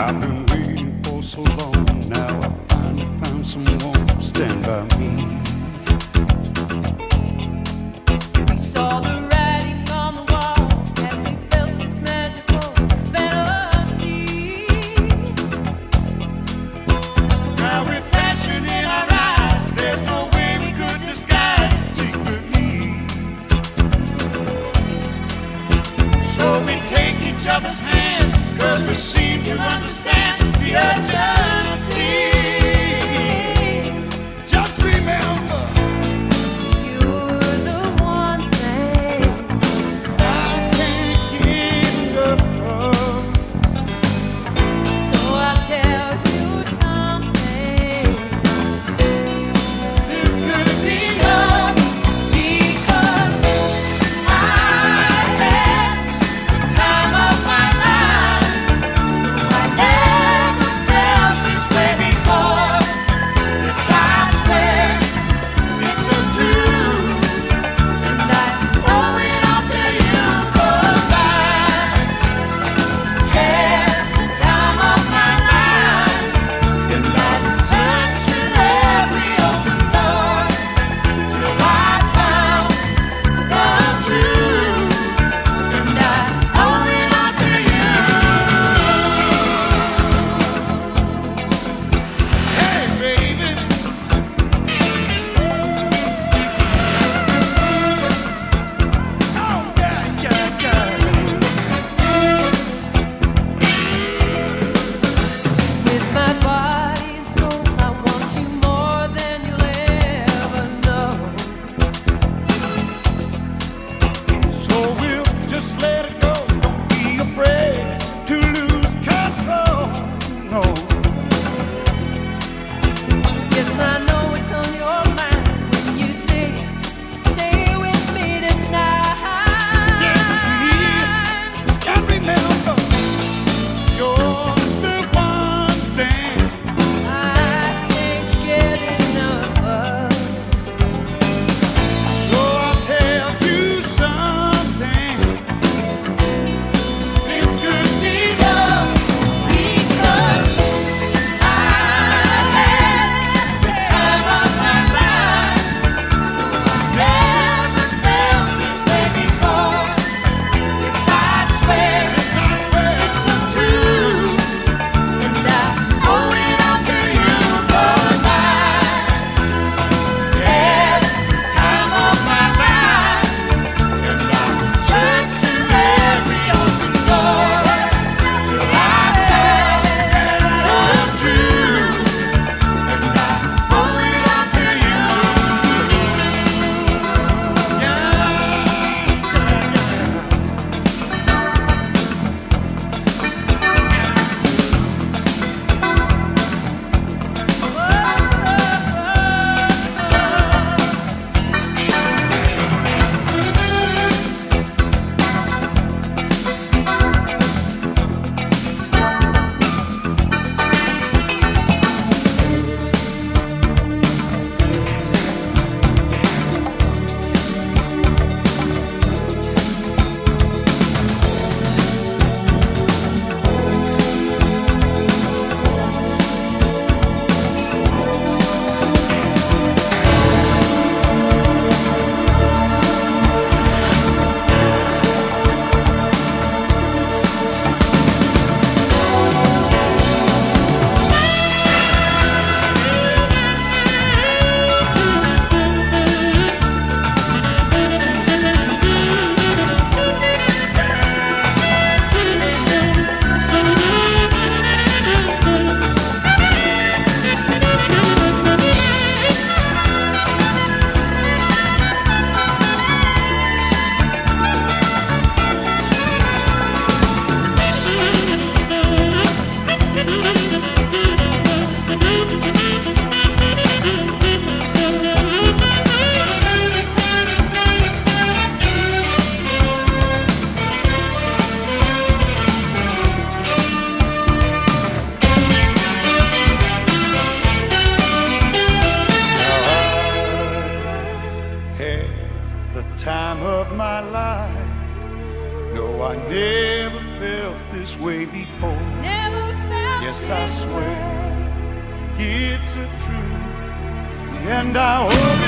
I've been waiting for so long. Now I finally found someone to stand by me. We saw the writing on the wall as we felt this magical fantasy. Now with passion in our eyes, there's no way we could disguise it secretly. So we take each other's hand, cause we seem to understand the urgency. The time of my life. No, I never felt this way before. Never felt Yes, I swear. way. It's a truth, and I hope it